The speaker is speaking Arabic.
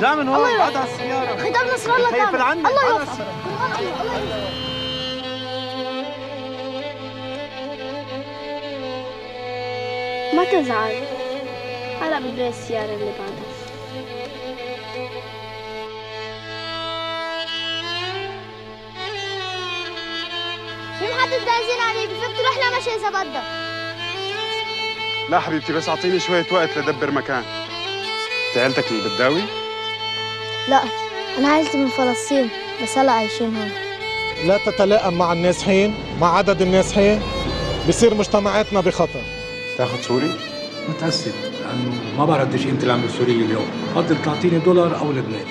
جا من هون. بعد. على السيارة. خدام نصر الله عنك، الله. قربان الله يوفقه. ما تزعل. هلا بده السيارة اللي بعدها. في محطة بنزين تروح لمشي إذا بدك. لا حبيبتي بس أعطيني شوية وقت لدبر مكان. انت عيلتك اللي بالداوي لا أنا عائلتي من فلسطين بس هلا عايشين هون. لا تتلائم مع النازحين مع عدد النازحين. بصير مجتمعاتنا بخطر. تاخذ سوري؟ متأسف لأنه ما بعرف قديش قيمة العملة السورية اليوم، بفضل تعطيني دولار أو لبنان.